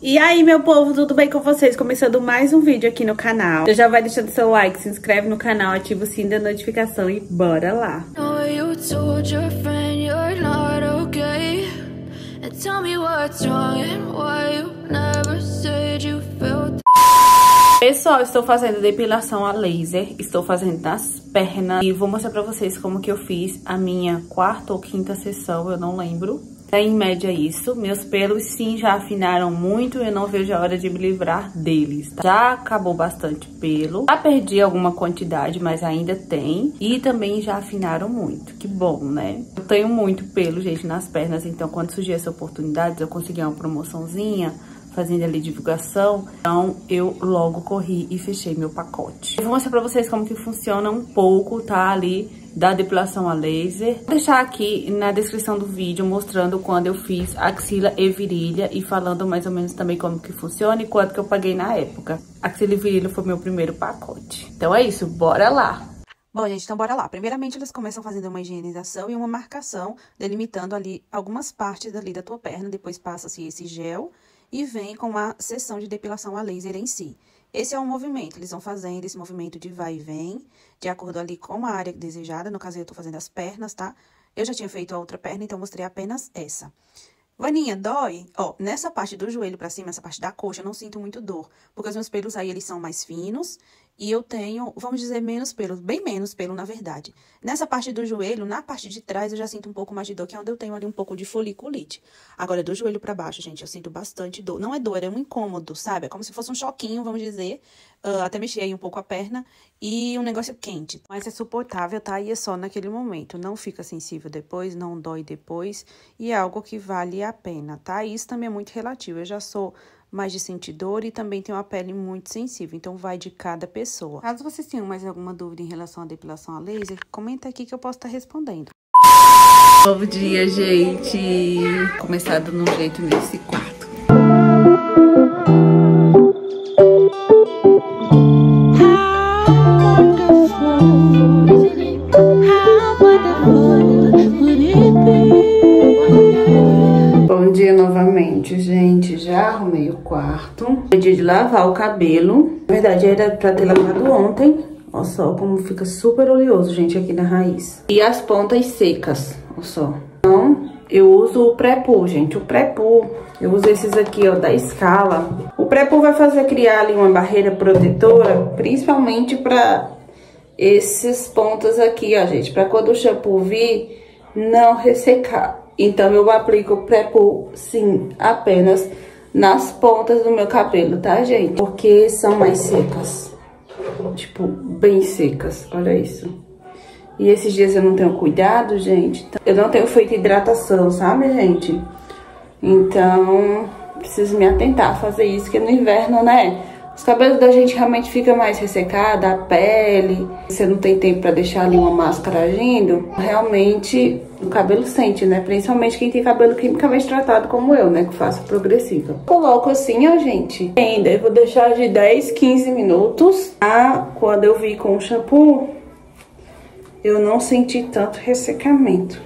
E aí, meu povo, tudo bem com vocês? Começando mais um vídeo aqui no canal. Já vai deixando seu like, se inscreve no canal, ativa o sininho da notificação e bora lá! Pessoal, estou fazendo depilação a laser, estou fazendo nas pernas e vou mostrar pra vocês como que eu fiz a minha quarta ou quinta sessão, eu não lembro. É em média isso. Meus pelos sim já afinaram muito eu não vejo a hora de me livrar deles. Tá? Já acabou bastante pelo. Já perdi alguma quantidade, mas ainda tem. E também já afinaram muito. Que bom, né? Eu tenho muito pelo, gente, nas pernas. Então, quando surgiu essa oportunidade, eu consegui uma promoçãozinha fazendo ali divulgação. Então, eu logo corri e fechei meu pacote. Eu vou mostrar pra vocês como que funciona um pouco, tá? Ali da depilação a laser. Vou deixar aqui na descrição do vídeo mostrando quando eu fiz axila e virilha e falando mais ou menos também como que funciona e quanto que eu paguei na época. Axila e virilha foi meu primeiro pacote. Então é isso, bora lá! Bom, gente, então bora lá. Primeiramente, eles começam fazendo uma higienização e uma marcação, delimitando ali algumas partes ali da tua perna. Depois passa-se esse gel e vem com a sessão de depilação a laser em si. Esse é um movimento, eles vão fazendo esse movimento de vai e vem, de acordo ali com a área desejada. No caso, eu tô fazendo as pernas, tá? Eu já tinha feito a outra perna, então mostrei apenas essa. Vaninha, dói? Ó, nessa parte do joelho pra cima, essa parte da coxa, eu não sinto muito dor. Porque os meus pelos aí, eles são mais finos e eu tenho, vamos dizer, menos pelo, bem menos pelo, na verdade. Nessa parte do joelho, na parte de trás, eu já sinto um pouco mais de dor, que é onde eu tenho ali um pouco de foliculite. Agora, do joelho para baixo, gente, eu sinto bastante dor. Não é dor, é um incômodo, sabe? É como se fosse um choquinho, vamos dizer. Uh, até mexer aí um pouco a perna e um negócio quente. Mas é suportável, tá? E é só naquele momento. Não fica sensível depois, não dói depois. E é algo que vale a pena, tá? Isso também é muito relativo. Eu já sou mais de sentir dor e também tem uma pele muito sensível, então vai de cada pessoa. Caso vocês tenham mais alguma dúvida em relação à depilação a laser, comenta aqui que eu posso estar respondendo. Bom dia, gente! Começado no jeito nesse quarto. Novamente, gente. Já arrumei o quarto. É dia de lavar o cabelo. Na verdade, era pra ter lavado ontem. Olha só como fica super oleoso, gente, aqui na raiz. E as pontas secas, olha só. Então, eu uso o pré-poo, gente. O pré-poo, eu uso esses aqui, ó, da Scala. O pré-poo vai fazer criar ali uma barreira protetora, principalmente pra esses pontas aqui, ó, gente. Pra quando o shampoo vir, não ressecar. Então, eu aplico pré-poo, sim, apenas nas pontas do meu cabelo, tá, gente? Porque são mais secas. Tipo, bem secas, olha isso. E esses dias eu não tenho cuidado, gente. Eu não tenho feito hidratação, sabe, gente? Então, preciso me atentar a fazer isso, que no inverno, né? Os cabelos da gente realmente fica mais ressecada, a pele, você não tem tempo pra deixar ali uma máscara agindo, realmente o cabelo sente, né? Principalmente quem tem cabelo quimicamente tratado como eu, né? Que faço progressiva. Coloco assim, ó, gente. Ainda eu vou deixar de 10, 15 minutos. Ah, quando eu vi com o shampoo, eu não senti tanto ressecamento.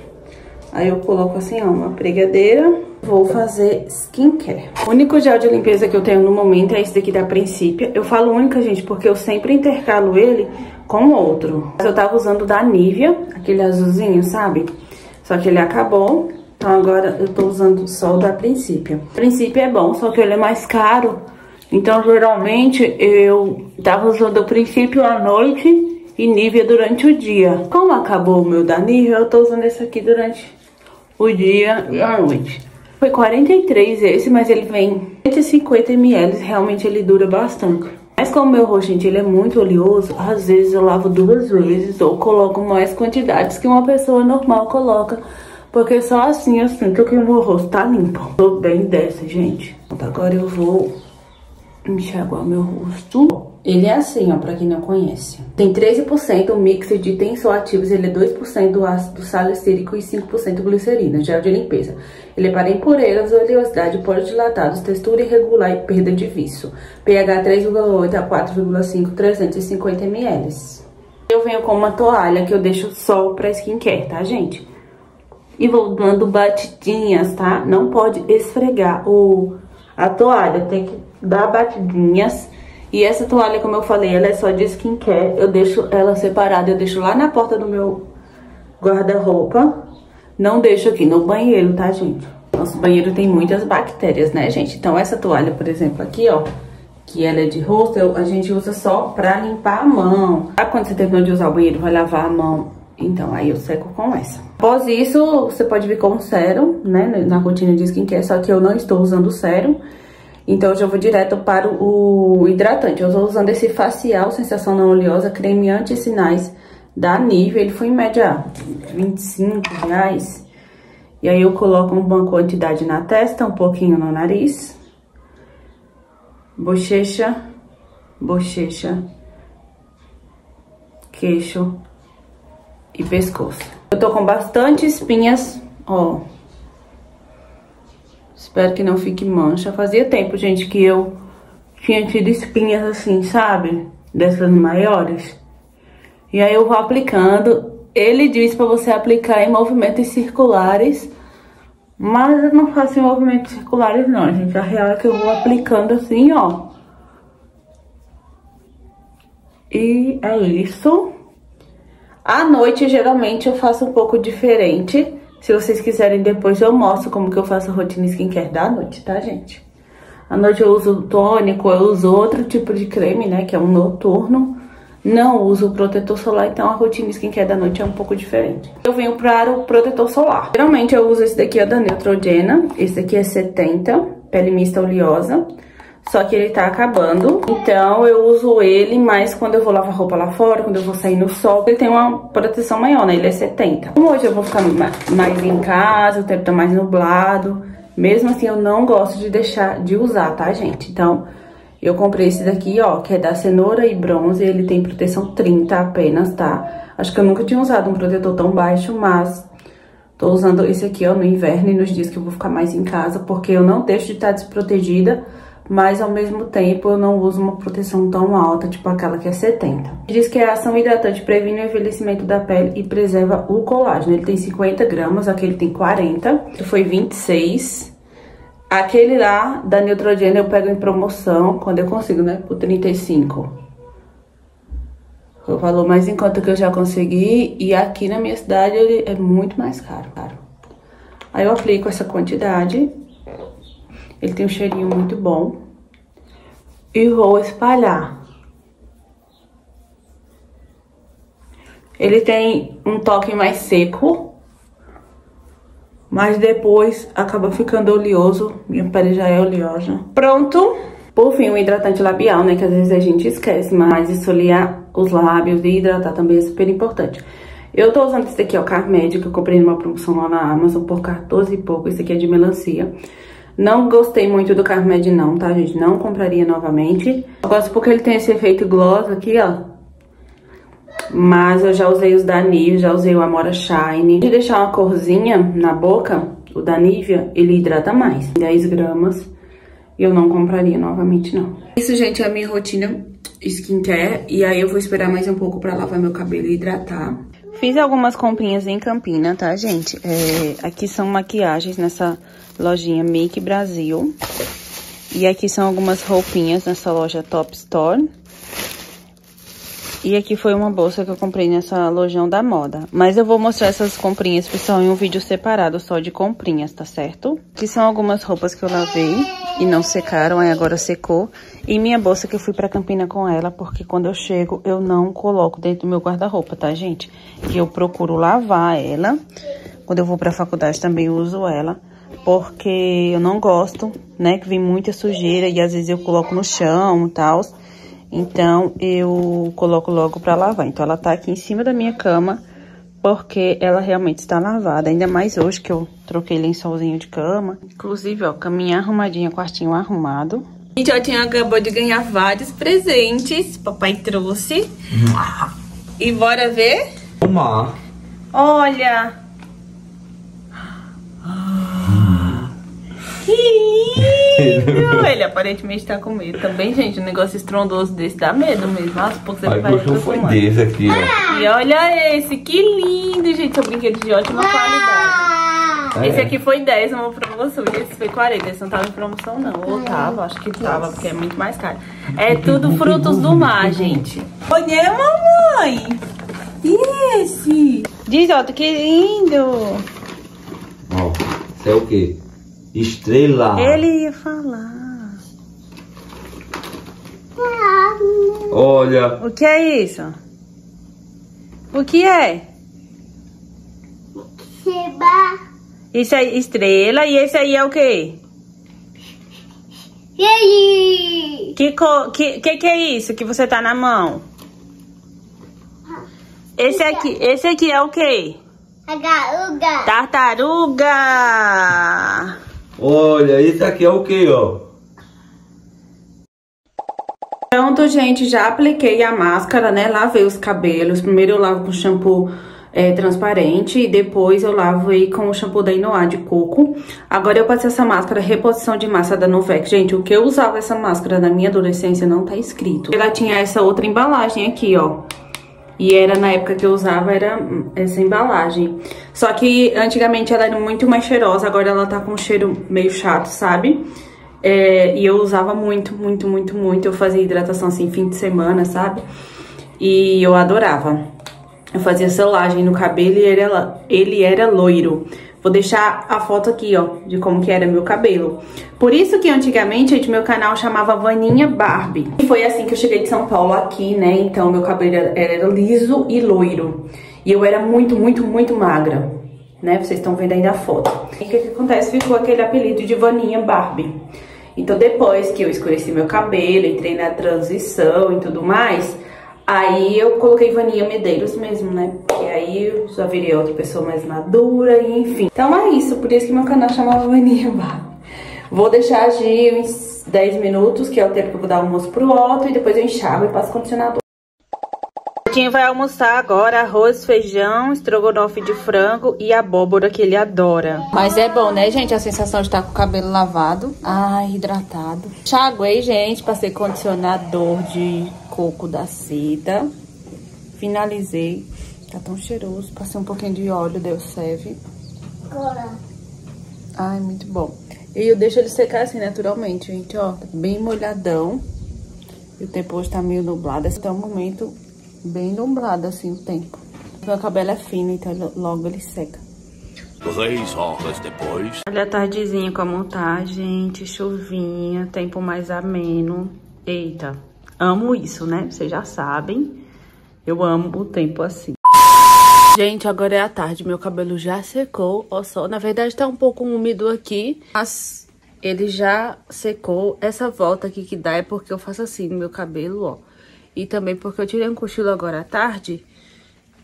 Aí eu coloco assim, ó, uma pregadeira vou fazer skincare. O único gel de limpeza que eu tenho no momento é esse daqui da Princípia. Eu falo única, gente, porque eu sempre intercalo ele com outro. Eu tava usando da Nivea, aquele azulzinho, sabe? Só que ele acabou, então agora eu tô usando só o da Princípia. Princípia é bom, só que ele é mais caro. Então, geralmente, eu tava usando o Princípio à noite e Nivea durante o dia. Como acabou o meu da Nivea, eu tô usando esse aqui durante o dia e a noite. Foi 43 esse, mas ele vem 150 ml, realmente ele dura bastante. Mas como meu rosto, gente, ele é muito oleoso, às vezes eu lavo duas vezes ou coloco mais quantidades que uma pessoa normal coloca. Porque só assim eu sinto que o meu rosto tá limpo. Tô bem dessa, gente. Agora eu vou enxaguar meu rosto. Ele é assim, ó, pra quem não conhece. Tem 13% o mix de tensoativos, ele é 2% do ácido salicílico e 5% glicerina, gel de limpeza. Ele é para impurezas, oleosidade, poros dilatados, textura irregular e perda de viço. pH 3,8 a 4,5, 350 ml. Eu venho com uma toalha que eu deixo só pra skincare, tá, gente? E vou dando batidinhas, tá? Não pode esfregar o A toalha tem que dar batidinhas. E essa toalha, como eu falei, ela é só de skincare. Eu deixo ela separada, eu deixo lá na porta do meu guarda-roupa. Não deixo aqui no banheiro, tá, gente? Nosso banheiro tem muitas bactérias, né, gente? Então, essa toalha, por exemplo, aqui, ó, que ela é de rosto, a gente usa só pra limpar a mão. Ah, quando você terminou de usar o banheiro, vai lavar a mão. Então, aí eu seco com essa. Após isso, você pode vir com o sérum, né, na rotina de skincare, só que eu não estou usando o sérum. Então, eu já vou direto para o hidratante. Eu estou usando esse facial, sensação não oleosa, creme anti-sinais da Nivea. Ele foi em média 25 reais. E aí eu coloco uma quantidade na testa, um pouquinho no nariz. Bochecha, bochecha, queixo e pescoço. Eu tô com bastante espinhas, ó. Espero que não fique mancha. Fazia tempo, gente, que eu tinha tido espinhas assim, sabe? Dessas maiores. E aí eu vou aplicando ele diz para você aplicar em movimentos circulares, mas eu não faço em movimentos circulares não, gente. A real é que eu vou aplicando assim, ó. E é isso. À noite, geralmente, eu faço um pouco diferente. Se vocês quiserem, depois eu mostro como que eu faço a rotina skincare da noite, tá, gente? À noite eu uso tônico, eu uso outro tipo de creme, né, que é um noturno não uso protetor solar, então a rotina skincare da noite é um pouco diferente. Eu venho para o protetor solar. Geralmente eu uso esse daqui, é da Neutrogena. Esse daqui é 70, pele mista oleosa. Só que ele tá acabando, então eu uso ele mais quando eu vou lavar roupa lá fora, quando eu vou sair no sol. Ele tem uma proteção maior, né? Ele é 70. Como hoje eu vou ficar mais em casa, o tempo tá mais nublado. Mesmo assim, eu não gosto de deixar de usar, tá, gente? Então, eu comprei esse daqui, ó, que é da cenoura e bronze, ele tem proteção 30 apenas, tá? Acho que eu nunca tinha usado um protetor tão baixo, mas tô usando esse aqui, ó, no inverno e nos dias que eu vou ficar mais em casa, porque eu não deixo de estar desprotegida, mas ao mesmo tempo eu não uso uma proteção tão alta, tipo aquela que é 70. Diz que a ação hidratante previne o envelhecimento da pele e preserva o colágeno. Ele tem 50 gramas, aquele tem 40, foi 26 Aquele lá da Neutrogena eu pego em promoção, quando eu consigo, né? Por 35. o valor mais em conta que eu já consegui. E aqui na minha cidade ele é muito mais caro, caro. Aí eu aplico essa quantidade. Ele tem um cheirinho muito bom. E vou espalhar. Ele tem um toque mais seco. Mas depois acaba ficando oleoso. Minha pele já é oleosa. Pronto. Por fim, o hidratante labial, né? Que às vezes a gente esquece, mas esfoliar os lábios e hidratar também é super importante. Eu tô usando esse daqui, ó, Carmed, que eu comprei numa promoção lá na Amazon por 14 e pouco. Esse aqui é de melancia. Não gostei muito do Carmed não, tá, gente? Não compraria novamente. Eu gosto porque ele tem esse efeito gloss aqui, ó. Mas eu já usei os da Nivea, já usei o Amora Shine. De deixar uma corzinha na boca, o da Nivea, ele hidrata mais. 10 gramas. Eu não compraria novamente, não. Isso, gente, é a minha rotina skincare. E aí eu vou esperar mais um pouco pra lavar meu cabelo e hidratar. Fiz algumas comprinhas em Campina, tá, gente? É, aqui são maquiagens nessa lojinha Make Brasil. E aqui são algumas roupinhas nessa loja Top Store. E aqui foi uma bolsa que eu comprei nessa lojão da moda. Mas eu vou mostrar essas comprinhas, pessoal, em um vídeo separado só de comprinhas, tá certo? Aqui são algumas roupas que eu lavei e não secaram, aí agora secou. E minha bolsa que eu fui pra Campina com ela, porque quando eu chego eu não coloco dentro do meu guarda-roupa, tá, gente? E eu procuro lavar ela. Quando eu vou pra faculdade também uso ela porque eu não gosto, né, que vem muita sujeira e às vezes eu coloco no chão e tal. Então, eu coloco logo pra lavar. Então, ela tá aqui em cima da minha cama, porque ela realmente está lavada. Ainda mais hoje que eu troquei lençolzinho de cama. Inclusive, ó, caminha arrumadinha, quartinho arrumado. Gente, ó, tinha acabou de ganhar vários presentes. Papai trouxe. Hum. E bora ver? Uma. Olha! Que lindo! Ele aparentemente tá com medo também, gente. Um negócio estrondoso desse dá medo mesmo. Nossa, porque você vai foi desse aqui, ó. E olha esse, que lindo, gente. São brinquedos de ótima qualidade. É. Esse aqui foi 10 uma promoção e esse foi 40. Esse não tava em promoção, não. Ou tava, acho que tava, porque é muito mais caro. É tudo frutos do mar, gente. Olha, mamãe! E esse? Diz, ó, que lindo! Ó, isso é o quê? Estrela. Ele ia falar. Olha. O que é isso? O que é? Seba. Isso é estrela e esse aí é o quê? E aí? Que, que, que que é isso que você tá na mão? Esse aqui, esse aqui é o quê? Tartaruga. Tartaruga. Olha, esse aqui é o quê, ó? Pronto, gente, já apliquei a máscara, né? Lavei os cabelos. Primeiro eu lavo com shampoo é, transparente e depois eu lavo aí com o shampoo da Inoá de coco. Agora eu passei essa máscara reposição de massa da Novec. Gente, o que eu usava essa máscara na minha adolescência não tá escrito. Ela tinha essa outra embalagem aqui, ó. E era na época que eu usava, era essa embalagem. Só que antigamente ela era muito mais cheirosa, agora ela tá com um cheiro meio chato, sabe? É, e eu usava muito, muito, muito, muito. Eu fazia hidratação assim, fim de semana, sabe? E eu adorava. Eu fazia selagem no cabelo e ele era, ele era loiro. Vou deixar a foto aqui, ó, de como que era meu cabelo. Por isso que antigamente, gente, meu canal chamava Vaninha Barbie. E foi assim que eu cheguei de São Paulo aqui, né? Então, meu cabelo era, era liso e loiro. E eu era muito, muito, muito magra, né? Vocês estão vendo aí a foto. E o que, que acontece? Ficou aquele apelido de Vaninha Barbie. Então, depois que eu escureci meu cabelo, entrei na transição e tudo mais... Aí eu coloquei Vaninha Medeiros mesmo, né? Aí eu já virei outra pessoa mais madura e enfim. Então é isso, por isso que meu canal chamava Vaninha Bar. Vou deixar agir uns 10 minutos, que é o tempo que eu vou dar almoço pro Otto, e depois eu enxago e passo condicionador. Quem vai almoçar agora arroz, feijão, estrogonofe de frango e abóbora que ele adora. Mas é bom, né, gente? A sensação de estar com o cabelo lavado. Ai, hidratado. Chaguei, gente, passei condicionador de coco da seda. Finalizei. Tá tão cheiroso. Passei um pouquinho de óleo, deu serve. Agora. Ai, muito bom. E eu deixo ele secar assim naturalmente, gente, ó. Tá bem molhadão. E o tempo hoje tá meio nublado. Esse é um momento bem nublado assim o tempo. Meu cabelo é fino, então logo ele seca. Três horas depois. Olha a tardezinha como tá, gente. Chuvinha, tempo mais ameno. Eita, amo isso, né? Vocês já sabem. Eu amo o tempo assim. Gente, agora é a tarde. Meu cabelo já secou. Ó só, na verdade tá um pouco úmido aqui. Mas ele já secou. Essa volta aqui que dá é porque eu faço assim no meu cabelo, ó. E também porque eu tirei um cochilo agora à tarde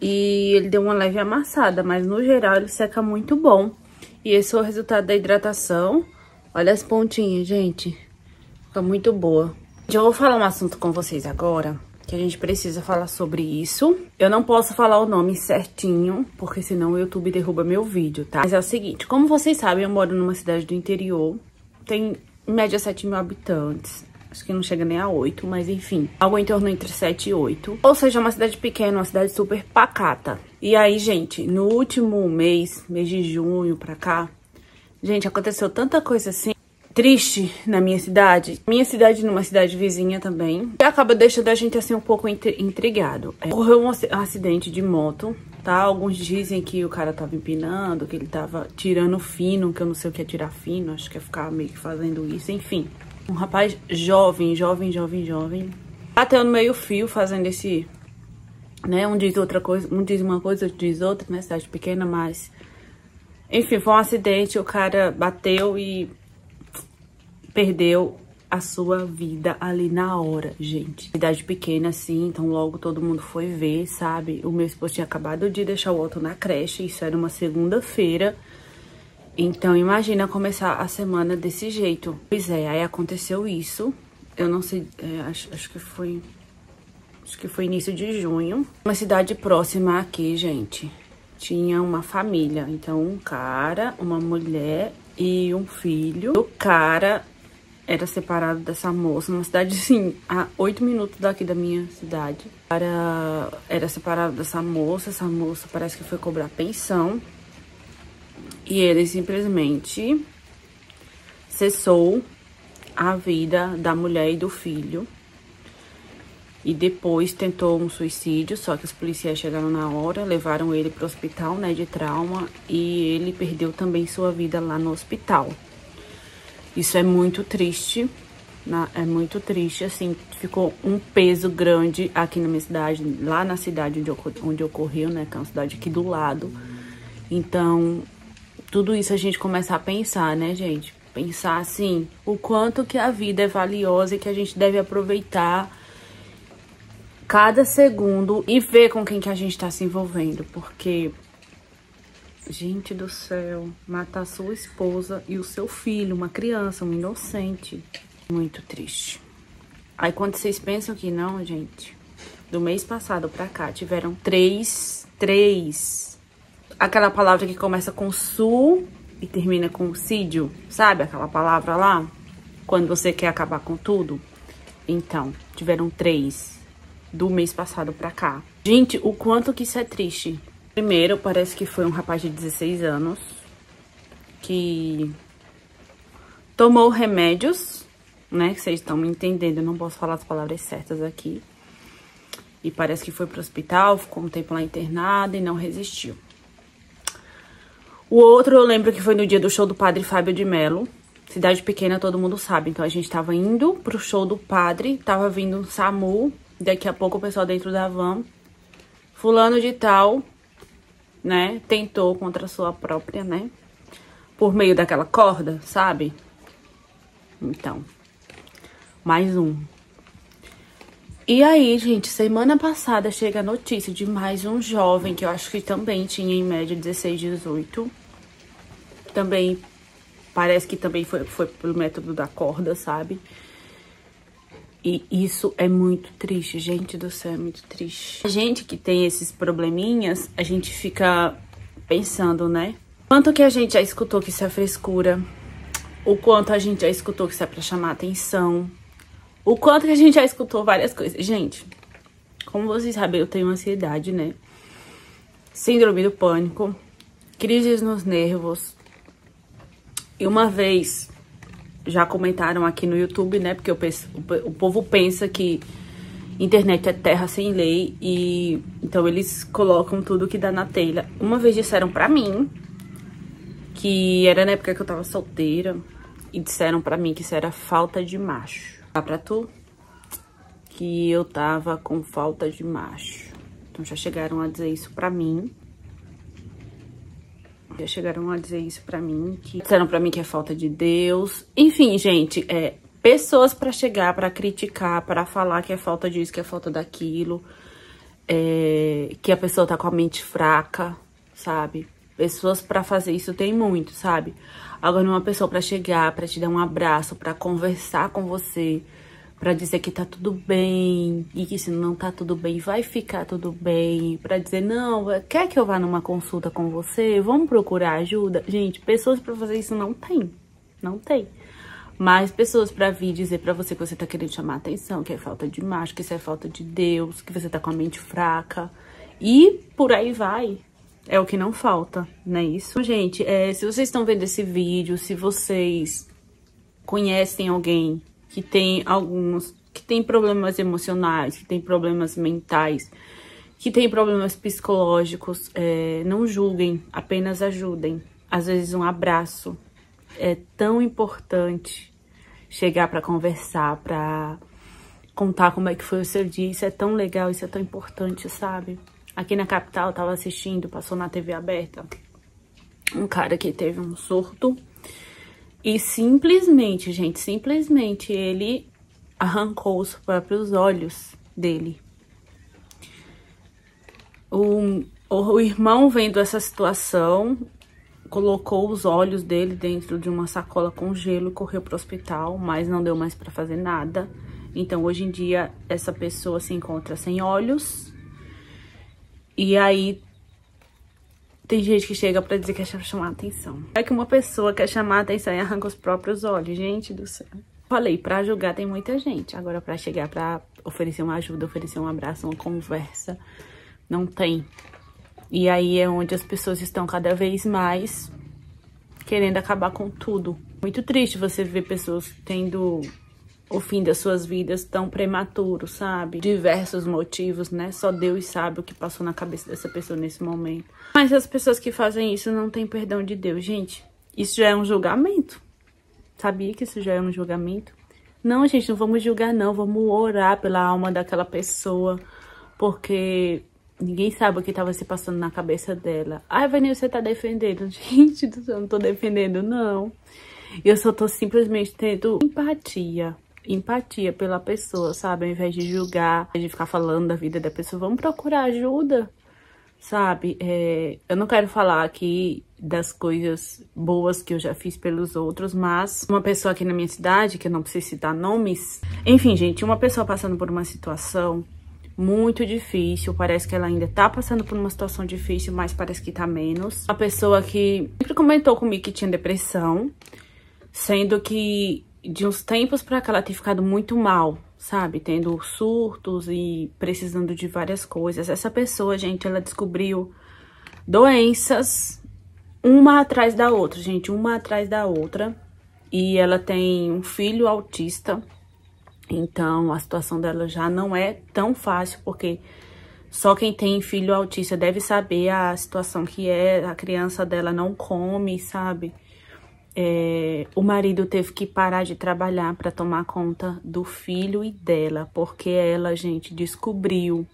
e ele deu uma leve amassada, mas no geral ele seca muito bom. E esse é o resultado da hidratação. Olha as pontinhas, gente. Fica muito boa. Eu vou falar um assunto com vocês agora, que a gente precisa falar sobre isso. Eu não posso falar o nome certinho, porque senão o YouTube derruba meu vídeo, tá? Mas é o seguinte, como vocês sabem, eu moro numa cidade do interior, tem em média 7 mil habitantes. Acho que não chega nem a 8, mas enfim. Algo em torno entre 7 e 8. Ou seja, uma cidade pequena, uma cidade super pacata. E aí, gente, no último mês, mês de junho pra cá, gente, aconteceu tanta coisa assim triste na minha cidade. Minha cidade numa cidade vizinha também. E acaba deixando a gente assim um pouco intrigado. É, ocorreu um acidente de moto, tá? Alguns dizem que o cara tava empinando, que ele tava tirando fino, que eu não sei o que é tirar fino, acho que é ficar meio que fazendo isso, enfim. Um rapaz jovem, jovem, jovem, jovem. Até no meio fio fazendo esse... Né? Um diz outra coisa, um diz uma coisa, outro diz outra, né? Cidade pequena, mas... Enfim, foi um acidente, o cara bateu e perdeu a sua vida ali na hora, gente. Cidade pequena, assim, então logo todo mundo foi ver, sabe? O meu esposo tinha acabado de deixar o Otto na creche, isso era uma segunda-feira. Então, imagina começar a semana desse jeito. Pois é, aí aconteceu isso. Eu não sei, é, acho, acho que foi... Acho que foi início de junho. Uma cidade próxima aqui, gente. Tinha uma família. Então, um cara, uma mulher e um filho. O cara era separado dessa moça, uma cidade, assim, a oito minutos daqui da minha cidade. Cara era separado dessa moça, essa moça parece que foi cobrar pensão. E ele simplesmente cessou a vida da mulher e do filho. E depois tentou um suicídio, só que os policiais chegaram na hora, levaram ele para o hospital, né, de trauma, e ele perdeu também sua vida lá no hospital. Isso é muito triste, né? é muito triste, assim, ficou um peso grande aqui na minha cidade, lá na cidade onde, onde ocorreu, né, que é uma cidade aqui do lado. Então, tudo isso a gente começa a pensar, né, gente? Pensar, assim, o quanto que a vida é valiosa e que a gente deve aproveitar cada segundo e ver com quem que a gente tá se envolvendo, porque gente do céu, matar sua esposa e o seu filho, uma criança, um inocente, muito triste. Aí quando vocês pensam que não, gente, do mês passado pra cá tiveram três, três, aquela palavra que começa com su e termina com sídio, sabe aquela palavra lá? Quando você quer acabar com tudo? Então, tiveram três do mês passado pra cá. Gente, o quanto que isso é triste. Primeiro, parece que foi um rapaz de 16 anos que tomou remédios, né? Que vocês estão me entendendo, eu não posso falar as palavras certas aqui. E parece que foi pro hospital, ficou um tempo lá internado e não resistiu. O outro eu lembro que foi no dia do show do Padre Fábio de Mello. Cidade pequena, todo mundo sabe. Então a gente tava indo pro show do padre, tava vindo um SAMU Daqui a pouco o pessoal dentro da van. Fulano de tal, né? Tentou contra a sua própria, né? Por meio daquela corda, sabe? Então, mais um. E aí, gente, semana passada chega a notícia de mais um jovem, que eu acho que também tinha em média 16, 18. Também, parece que também foi, foi pelo método da corda, sabe? E isso é muito triste, gente do céu, é muito triste. A gente que tem esses probleminhas, a gente fica pensando, né? Quanto que a gente já escutou que isso é frescura, o quanto a gente já escutou que isso é pra chamar atenção, o quanto que a gente já escutou várias coisas. Gente, como vocês sabem, eu tenho ansiedade, né? Síndrome do pânico, crises nos nervos. E uma vez já comentaram aqui no YouTube, né? Porque penso, o, povo pensa que internet é terra sem lei e então eles colocam tudo que dá na telha. Uma vez disseram pra mim que era na época que eu tava solteira e disseram pra mim que isso era falta de macho. Dá pra tu? Que eu tava com falta de macho. Então já chegaram a dizer isso pra mim. Já chegaram a dizer isso pra mim, que disseram pra mim que é falta de Deus. Enfim, gente, é pessoas pra chegar, pra criticar, pra falar que é falta disso, que é falta daquilo. É, que a pessoa tá com a mente fraca, sabe? Pessoas pra fazer isso tem muito, sabe? Agora, uma pessoa pra chegar, pra te dar um abraço, pra conversar com você, para dizer que tá tudo bem e que se não tá tudo bem, vai ficar tudo bem, para dizer não, quer que eu vá numa consulta com você? Vamos procurar ajuda? Gente, pessoas para fazer isso não tem. Não tem. Mas pessoas para vir dizer para você que você tá querendo chamar atenção, que é falta de macho, que isso é falta de Deus, que você tá com a mente fraca. E por aí vai. É o que não falta, não é isso? Gente, é, se vocês estão vendo esse vídeo, se vocês conhecem alguém que tem alguns, que tem problemas emocionais, que tem problemas mentais, que tem problemas psicológicos, é, não julguem, apenas ajudem. Às vezes um abraço é tão importante chegar para conversar, para contar como é que foi o seu dia. Isso é tão legal, isso é tão importante, sabe? Aqui na capital, eu tava assistindo, passou na TV aberta, um cara que teve um surto e simplesmente, gente, simplesmente ele arrancou os próprios olhos dele. O, o irmão vendo essa situação, colocou os olhos dele dentro de uma sacola com gelo e correu para o hospital, mas não deu mais para fazer nada. Então, hoje em dia, essa pessoa se encontra sem olhos. E aí, tem gente que chega pra dizer que quer chamar atenção. É que uma pessoa quer chamar atenção e arranca os próprios olhos. Gente do céu. Falei, pra julgar tem muita gente. Agora, pra chegar pra oferecer uma ajuda, oferecer um abraço, uma conversa, não tem. E aí é onde as pessoas estão cada vez mais querendo acabar com tudo. Muito triste você ver pessoas tendo o fim das suas vidas tão prematuro, sabe? Diversos motivos, né? Só Deus sabe o que passou na cabeça dessa pessoa nesse momento. Mas as pessoas que fazem isso não têm perdão de Deus, gente. Isso já é um julgamento. Sabia que isso já é um julgamento? Não, gente, não vamos julgar, não. Vamos orar pela alma daquela pessoa. Porque ninguém sabe o que estava se passando na cabeça dela. Ai, Vanessa, você tá defendendo. Gente, eu não tô defendendo, não. Eu só tô simplesmente tendo empatia empatia pela pessoa, sabe? Ao invés de julgar, de ficar falando da vida da pessoa, vamos procurar ajuda, sabe? É, eu não quero falar aqui das coisas boas que eu já fiz pelos outros, mas uma pessoa aqui na minha cidade, que eu não preciso citar nomes, enfim, gente, uma pessoa passando por uma situação muito difícil, parece que ela ainda tá passando por uma situação difícil, mas parece que tá menos. Uma pessoa que sempre comentou comigo que tinha depressão, sendo que de uns tempos pra cá ela tem ficado muito mal, sabe? Tendo surtos e precisando de várias coisas. Essa pessoa, gente, ela descobriu doenças uma atrás da outra, gente, uma atrás da outra. E ela tem um filho autista, então a situação dela já não é tão fácil, porque só quem tem filho autista deve saber a situação que é, a criança dela não come, sabe? É, o marido teve que parar de trabalhar para tomar conta do filho e dela, porque ela, gente, descobriu.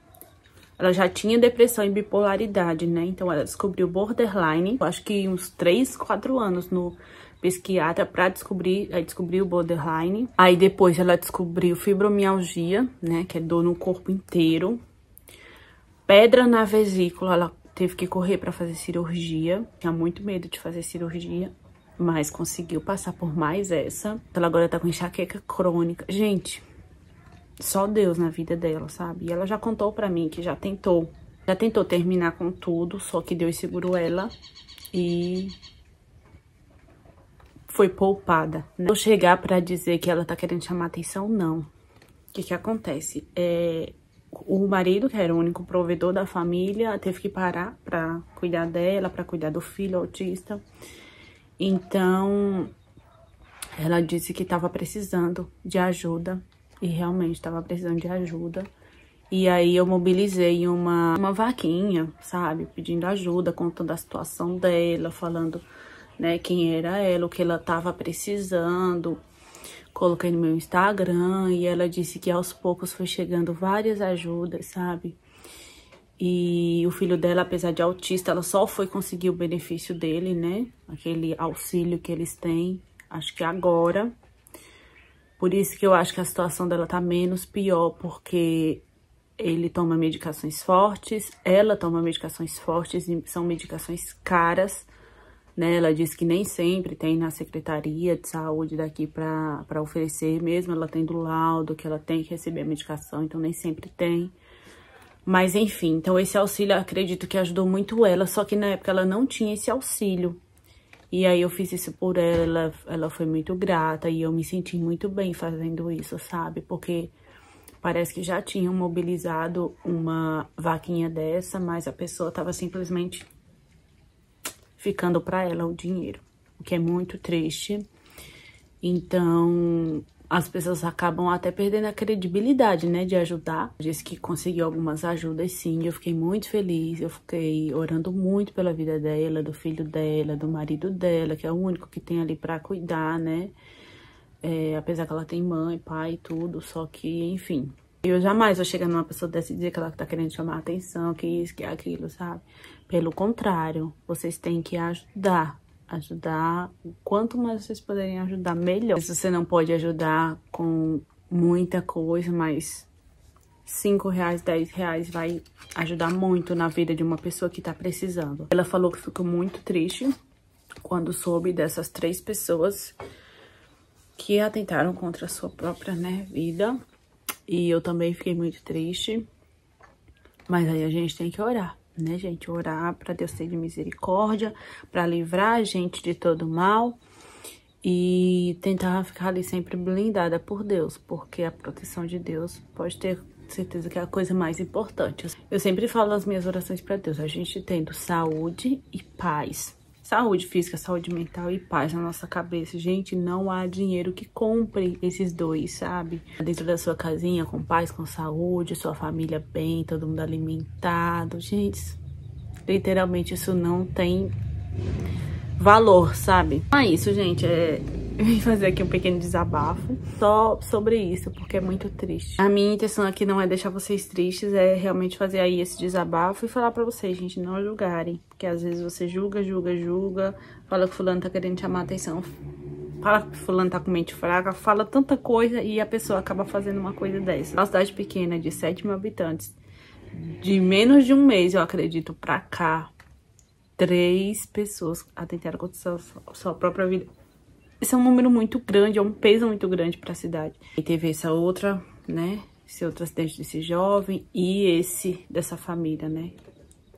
Ela já tinha depressão e bipolaridade, né? Então ela descobriu borderline, acho que uns 3, 4 anos no psiquiatra para descobrir, aí descobriu borderline. Aí depois ela descobriu fibromialgia, né, que é dor no corpo inteiro. Pedra na vesícula, ela teve que correr para fazer cirurgia. Tinha muito medo de fazer cirurgia mas conseguiu passar por mais essa. Ela agora tá com enxaqueca crônica. Gente, só Deus na vida dela, sabe? E ela já contou pra mim que já tentou. Já tentou terminar com tudo, só que Deus segurou ela e foi poupada. Né? Vou chegar pra dizer que ela tá querendo chamar atenção, não. O que que acontece? É, o marido, que era o único provedor da família, teve que parar pra cuidar dela, pra cuidar do filho autista. Então, ela disse que estava precisando de ajuda e realmente estava precisando de ajuda. E aí eu mobilizei uma, uma vaquinha, sabe? Pedindo ajuda, contando a situação dela, falando né, quem era ela, o que ela estava precisando. Coloquei no meu Instagram e ela disse que aos poucos foi chegando várias ajudas, sabe? E o filho dela, apesar de autista, ela só foi conseguir o benefício dele, né? Aquele auxílio que eles têm, acho que agora. Por isso que eu acho que a situação dela tá menos pior, porque ele toma medicações fortes, ela toma medicações fortes e são medicações caras, né? Ela diz que nem sempre tem na Secretaria de Saúde daqui para oferecer, mesmo ela tendo laudo que ela tem que receber a medicação, então nem sempre tem. Mas enfim, então esse auxílio acredito que ajudou muito ela, só que na época ela não tinha esse auxílio. E aí eu fiz isso por ela, ela, foi muito grata e eu me senti muito bem fazendo isso, sabe? Porque parece que já tinham mobilizado uma vaquinha dessa, mas a pessoa tava simplesmente ficando para ela o dinheiro, o que é muito triste. Então, as pessoas acabam até perdendo a credibilidade, né, de ajudar. Disse que conseguiu algumas ajudas, sim. Eu fiquei muito feliz. Eu fiquei orando muito pela vida dela, do filho dela, do marido dela, que é o único que tem ali para cuidar, né? É, apesar que ela tem mãe, pai e tudo, só que, enfim. Eu jamais vou chegar numa pessoa dessa e dizer que ela tá querendo chamar a atenção, que isso, que aquilo, sabe? Pelo contrário, vocês têm que ajudar ajudar. O quanto mais vocês puderem ajudar, melhor. Se você não pode ajudar com muita coisa, mas 5 reais, 10 reais vai ajudar muito na vida de uma pessoa que tá precisando. Ela falou que ficou muito triste quando soube dessas três pessoas que atentaram contra a sua própria né, vida. E eu também fiquei muito triste. Mas aí a gente tem que orar né, gente? Orar para Deus ter de misericórdia, para livrar a gente de todo mal e tentar ficar ali sempre blindada por Deus, porque a proteção de Deus pode ter certeza que é a coisa mais importante. Eu sempre falo as minhas orações para Deus, a gente tendo saúde e paz, saúde física, saúde mental e paz na nossa cabeça. Gente, não há dinheiro que compre esses dois, sabe? Dentro da sua casinha, com paz, com saúde, sua família bem, todo mundo alimentado. Gente, literalmente isso não tem valor, sabe? Então é isso, gente. É... Vim fazer aqui um pequeno desabafo só sobre isso, porque é muito triste. A minha intenção aqui não é deixar vocês tristes, é realmente fazer aí esse desabafo e falar pra vocês, gente, não julgarem. Porque às vezes você julga, julga, julga, fala que fulano tá querendo chamar atenção, fala que fulano tá com mente fraca, fala tanta coisa e a pessoa acaba fazendo uma coisa dessa. Uma cidade pequena de 7 mil habitantes, de menos de um mês, eu acredito, pra cá, três pessoas atentaram contra sua, sua própria vida. Esse é um número muito grande, é um peso muito grande para a cidade. E teve essa outra, né? Esse outro acidente desse jovem e esse dessa família, né?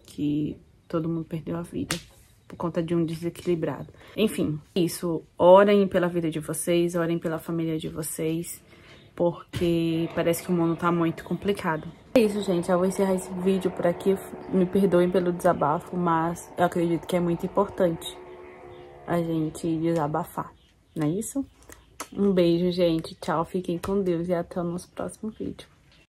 Que todo mundo perdeu a vida por conta de um desequilibrado. Enfim, isso. Orem pela vida de vocês, orem pela família de vocês, porque parece que o mundo tá muito complicado. É isso, gente. Eu vou encerrar esse vídeo por aqui. Me perdoem pelo desabafo, mas eu acredito que é muito importante a gente desabafar. Não é isso? Um beijo, gente. Tchau, fiquem com Deus e até o nosso próximo vídeo.